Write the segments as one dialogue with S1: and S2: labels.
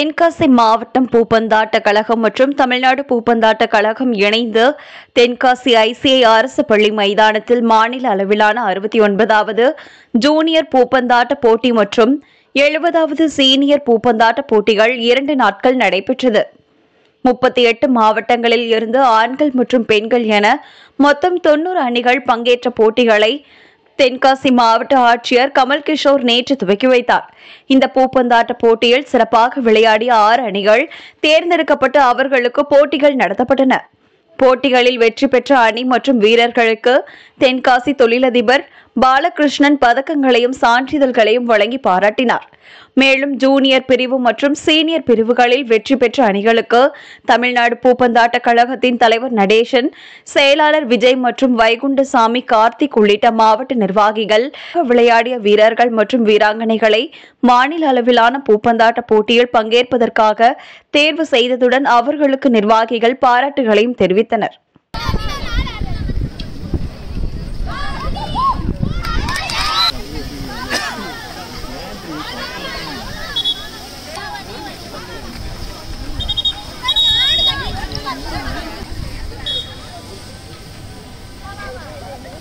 S1: தென்காசி மாவட்டம் பூப்பந்தாட்ட கழகம் மற்றும் தமிழ்நாடு பூப்பந்தாட்ட கழகம் இணைந்து தென்காசி ஐசிஐ அரசு பள்ளி மைதானத்தில் மாநில அளவிலான அறுபத்தி ஒன்பதாவது ஜூனியர் பூப்பந்தாட்ட போட்டி மற்றும் எழுபதாவது சீனியர் பூப்பந்தாட்ட போட்டிகள் இரண்டு நாட்கள் நடைபெற்றது. முப்பத்தி எட்டு மாவட்டங்களில் இருந்து ஆண்கள் மற்றும் பெண்கள் என மொத்தம் தொன்னூறு அணிகள் பங்கேற்ற போட்டிகளை தென்காசி மாவட்ட ஆட்சியர் கமல் கிஷோர் நேற்று துவக்கி வைத்தார். இந்த பூப்பந்தாட்ட போட்டியில் சிறப்பாக விளையாடிய ஆறு அணிகள் தேர்ந்தெடுக்கப்பட்டு அவர்களுக்கு போட்டிகள் நடத்தப்பட்டன. போட்டிகளில் வெற்றி பெற்ற அணி மற்றும் வீரர்களுக்கு தென்காசி தொழிலதிபர் பாலகிருஷ்ணன் பதக்கங்களையும் சான்றிதழ்களையும் வழங்கி பாராட்டினார். மேலும் ஜூனியர் பிரிவு மற்றும் சீனியர் பிரிவுகளில் வெற்றி பெற்ற அணிகளுக்கு தமிழ்நாடு பூப்பந்தாட்ட கழகத்தின் தலைவர் நடேசன் செயலாளர் விஜய் மற்றும் வைகுண்டசாமி கார்த்திக் உள்ளிட்ட மாவட்ட நிர்வாகிகள் விளையாடிய வீரர்கள் மற்றும் வீராங்கனைகளை மாநில அளவிலான பூப்பந்தாட்ட போட்டியில் பங்கேற்பதற்காக தேர்வு செய்ததுடன் அவர்களுக்கு நிர்வாகிகள் பாராட்டுகளையும் தெரிவித்தனர்.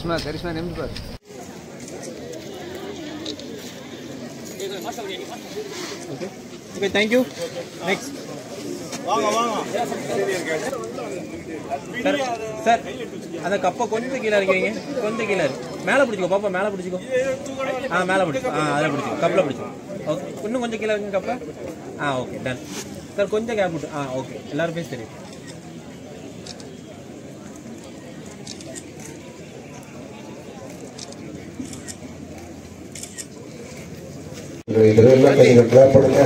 S2: கரிஷ்மா கரிஷ்மா நிமிந்து பாரு.
S3: Okay thank you next sir sir அந்த கப்பை கொஞ்சம் கீழே இறக்கிறீங்க கொஞ்சம் கீழே இருக்கு மேலே பிடிச்சிக்கோ பாப்பா மேலே பிடிச்சிக்கோ. ஆ மேலே பிடிச்சிக்கோ ஆ அதில் பிடிச்சிக்கோ கப்பில் பிடிச்சிக்கோ ஓகே இன்னும் கொஞ்சம் கீழே இருக்குங்க கப்பை. ஆ ஓகே டன் சார் கொஞ்சம் கேப் விட்டு ஆ ஓகே எல்லாரும் பேசி தெரியும்
S4: இதெல்லாம் கைகள் கிளாப் பண்ணுங்க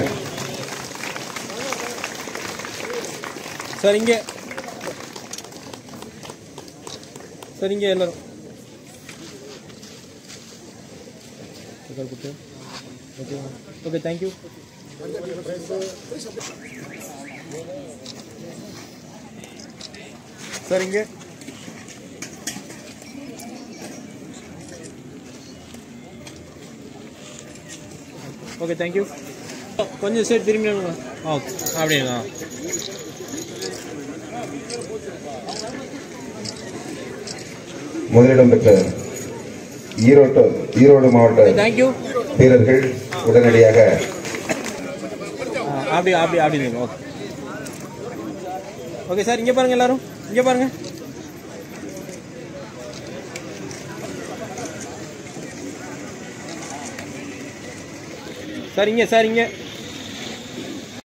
S3: எல்லாரும். ஓகே ஓகே தேங்க்யூ சரிங்க ஓகே தேங்க்யூ கொஞ்சம் சைடு திரும்பி ஓகே அப்படியே? ஆ
S4: முதலிடம் பெற்ற ஈரோடு ஈரோடு மாவட்ட
S3: தேங்க்யூ
S4: வீரர்கள் உடனடியாக
S3: அப்படி அப்படி அப்படி. ஓகே ஓகே சார் இங்கே பாருங்க எல்லாரும். இங்கே பாருங்க. சரிங்க சரிங்க.